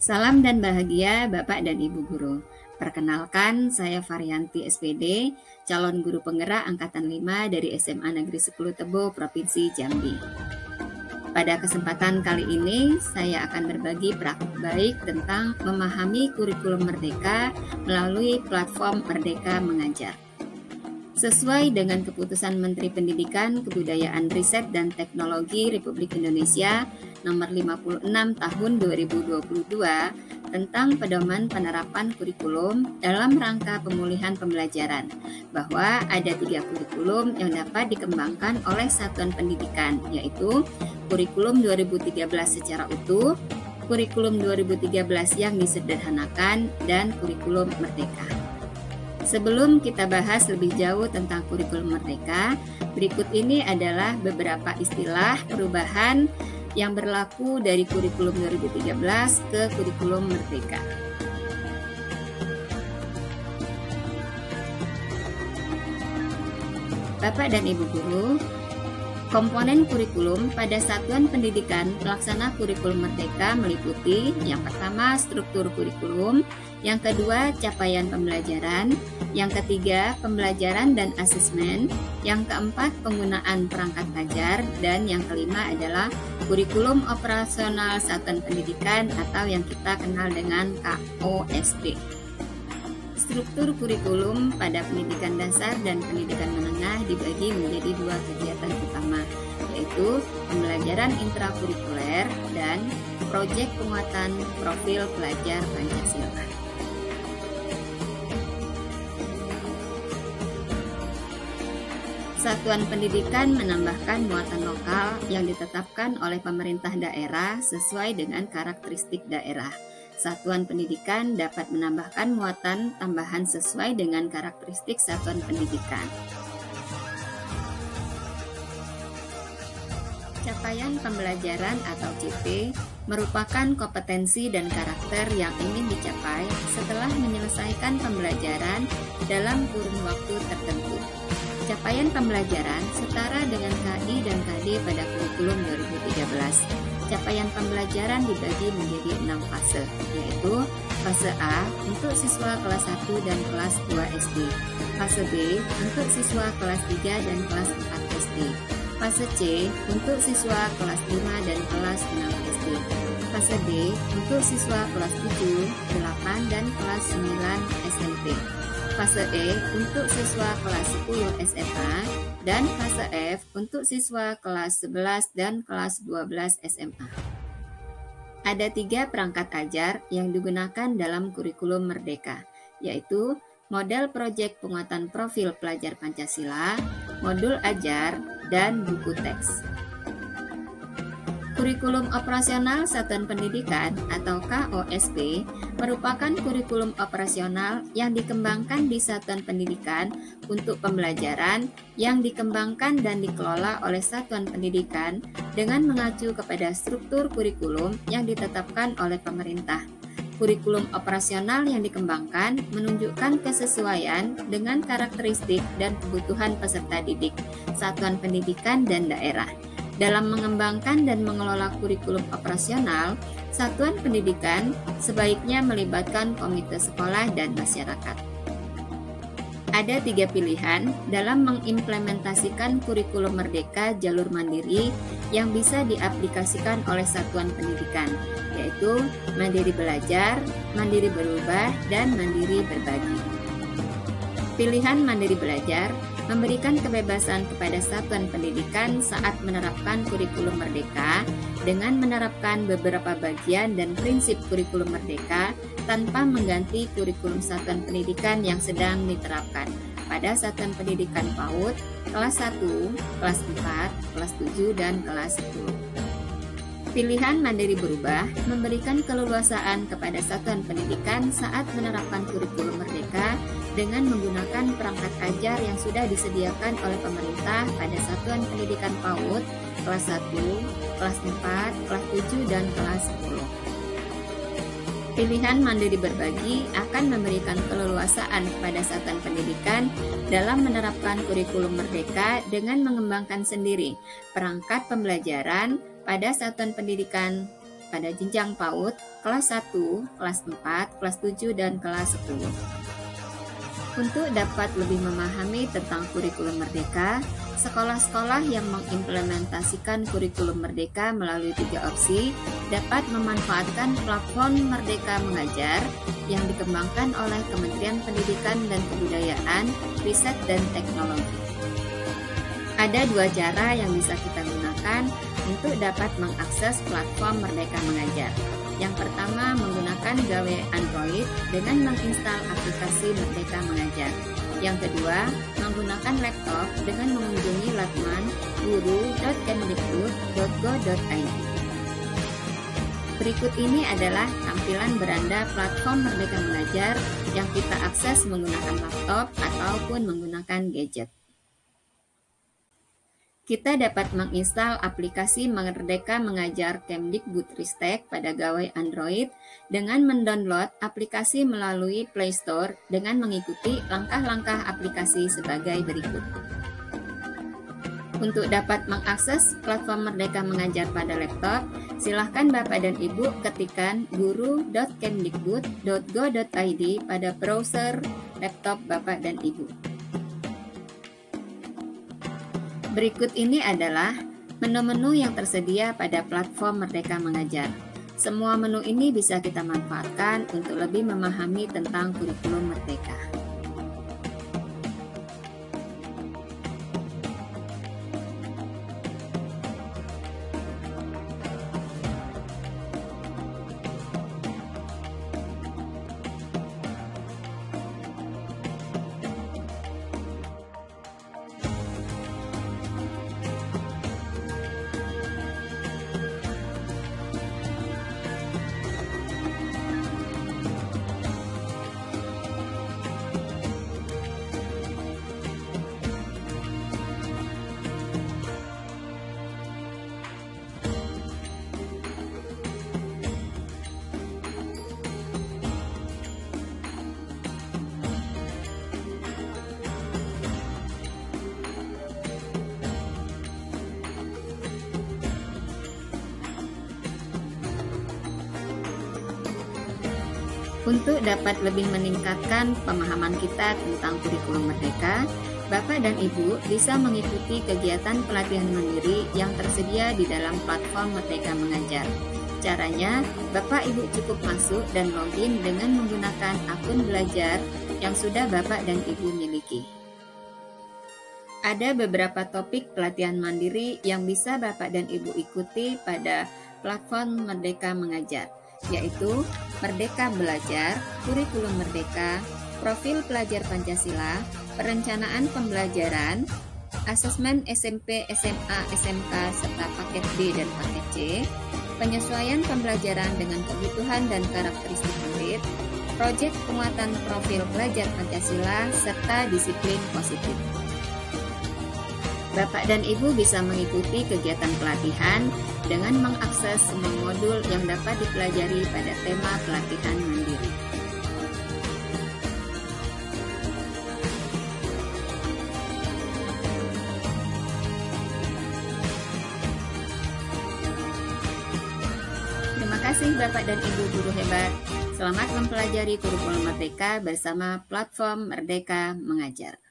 Salam dan bahagia Bapak dan Ibu Guru. Perkenalkan, saya Varianti SPD, calon guru penggerak Angkatan 5 dari SMA Negeri 10 Tebo, Provinsi Jambi. Pada kesempatan kali ini, saya akan berbagi praktik baik tentang memahami kurikulum Merdeka melalui platform Merdeka Mengajar. Sesuai dengan keputusan Menteri Pendidikan, Kebudayaan, Riset, dan Teknologi Republik Indonesia nomor 56 tahun 2022 tentang pedoman penerapan kurikulum dalam rangka pemulihan pembelajaran bahwa ada tiga kurikulum yang dapat dikembangkan oleh satuan pendidikan yaitu kurikulum 2013 secara utuh, kurikulum 2013 yang disederhanakan, dan kurikulum merdeka. Sebelum kita bahas lebih jauh tentang kurikulum merdeka, berikut ini adalah beberapa istilah perubahan yang berlaku dari kurikulum 2013 ke kurikulum merdeka. Bapak dan Ibu guru, Komponen kurikulum pada satuan pendidikan pelaksana kurikulum merdeka meliputi yang pertama struktur kurikulum, yang kedua capaian pembelajaran, yang ketiga pembelajaran dan asesmen, yang keempat penggunaan perangkat ajar, dan yang kelima adalah kurikulum operasional satuan pendidikan atau yang kita kenal dengan KOSP. Struktur kurikulum pada pendidikan dasar dan pendidikan menengah dibagi menjadi dua kegiatan utama, yaitu pembelajaran intrakurikuler dan proyek penguatan profil pelajar Pancasila. Satuan pendidikan menambahkan muatan lokal yang ditetapkan oleh pemerintah daerah sesuai dengan karakteristik daerah Satuan pendidikan dapat menambahkan muatan tambahan sesuai dengan karakteristik satuan pendidikan. Capaian pembelajaran atau CP merupakan kompetensi dan karakter yang ingin dicapai setelah menyelesaikan pembelajaran dalam kurun waktu tertentu. Capaian pembelajaran setara dengan KI dan KD pada kurikulum 2013 capaian pembelajaran dibagi menjadi enam fase, yaitu fase A untuk siswa kelas 1 dan kelas 2 SD, fase B untuk siswa kelas 3 dan kelas 4 SD, fase C untuk siswa kelas 5 dan kelas 6 SD, fase D untuk siswa kelas 7, 8 dan kelas 9 SMP, fase E untuk siswa kelas 10 SMA, dan fase F untuk siswa kelas 11 dan kelas 12 SMA. Ada tiga perangkat ajar yang digunakan dalam kurikulum Merdeka, yaitu model proyek penguatan profil pelajar Pancasila, modul ajar, dan buku teks. Kurikulum Operasional Satuan Pendidikan atau KOSP merupakan kurikulum operasional yang dikembangkan di satuan pendidikan untuk pembelajaran yang dikembangkan dan dikelola oleh satuan pendidikan dengan mengacu kepada struktur kurikulum yang ditetapkan oleh pemerintah. Kurikulum operasional yang dikembangkan menunjukkan kesesuaian dengan karakteristik dan kebutuhan peserta didik, satuan pendidikan, dan daerah. Dalam mengembangkan dan mengelola kurikulum operasional, satuan pendidikan sebaiknya melibatkan komite sekolah dan masyarakat. Ada tiga pilihan dalam mengimplementasikan kurikulum merdeka jalur mandiri yang bisa diaplikasikan oleh satuan pendidikan, yaitu mandiri belajar, mandiri berubah, dan mandiri berbagi. Pilihan mandiri belajar memberikan kebebasan kepada satuan pendidikan saat menerapkan kurikulum merdeka dengan menerapkan beberapa bagian dan prinsip kurikulum merdeka tanpa mengganti kurikulum satuan pendidikan yang sedang diterapkan pada satuan pendidikan PAUD kelas 1, kelas 4, kelas 7, dan kelas 10. Pilihan mandiri berubah memberikan keleluasaan kepada satuan pendidikan saat menerapkan kurikulum merdeka dengan menggunakan perangkat ajar yang sudah disediakan oleh pemerintah pada satuan pendidikan PAUD kelas 1, kelas 4, kelas 7, dan kelas 10. Pilihan mandiri berbagi akan memberikan keleluasaan kepada satuan pendidikan dalam menerapkan kurikulum merdeka dengan mengembangkan sendiri perangkat pembelajaran pada satuan pendidikan pada jenjang PAUD, kelas 1, kelas 4, kelas 7, dan kelas 10. Untuk dapat lebih memahami tentang kurikulum merdeka, sekolah-sekolah yang mengimplementasikan kurikulum merdeka melalui tiga opsi dapat memanfaatkan platform Merdeka Mengajar yang dikembangkan oleh Kementerian Pendidikan dan Kebudayaan, Riset dan Teknologi. Ada dua cara yang bisa kita gunakan untuk dapat mengakses platform Merdeka Mengajar. Yang pertama menggunakan gawe Android dengan menginstal aplikasi Merdeka Mengajar. Yang kedua, menggunakan laptop dengan mengunjungi laman guru.kemdikbud.go.id. Berikut ini adalah tampilan beranda platform Merdeka Mengajar yang kita akses menggunakan laptop ataupun menggunakan gadget kita dapat menginstal aplikasi Merdeka Mengajar Kemdikbudristek pada gawai Android dengan mendownload aplikasi melalui Play Store dengan mengikuti langkah-langkah aplikasi sebagai berikut. Untuk dapat mengakses platform Merdeka Mengajar pada laptop, silahkan Bapak dan Ibu ketikkan guru.kemdikbud.go.id pada browser laptop Bapak dan Ibu. Berikut ini adalah menu-menu yang tersedia pada platform Merdeka Mengajar. Semua menu ini bisa kita manfaatkan untuk lebih memahami tentang kurikulum Merdeka. Untuk dapat lebih meningkatkan pemahaman kita tentang kurikulum merdeka, Bapak dan Ibu bisa mengikuti kegiatan pelatihan mandiri yang tersedia di dalam platform Merdeka Mengajar. Caranya, Bapak Ibu cukup masuk dan login dengan menggunakan akun belajar yang sudah Bapak dan Ibu miliki. Ada beberapa topik pelatihan mandiri yang bisa Bapak dan Ibu ikuti pada platform Merdeka Mengajar yaitu Merdeka Belajar, Kurikulum Merdeka, Profil Pelajar Pancasila, Perencanaan Pembelajaran, Asesmen SMP, SMA, SMK, serta paket B dan paket C, penyesuaian pembelajaran dengan kebutuhan dan karakteristik murid, proyek penguatan profil pelajar Pancasila, serta disiplin positif. Bapak dan Ibu bisa mengikuti kegiatan pelatihan dengan mengakses semua modul yang dapat dipelajari pada tema pelatihan mandiri. Terima kasih Bapak dan Ibu guru hebat. Selamat mempelajari kurikulum Merdeka bersama platform Merdeka Mengajar.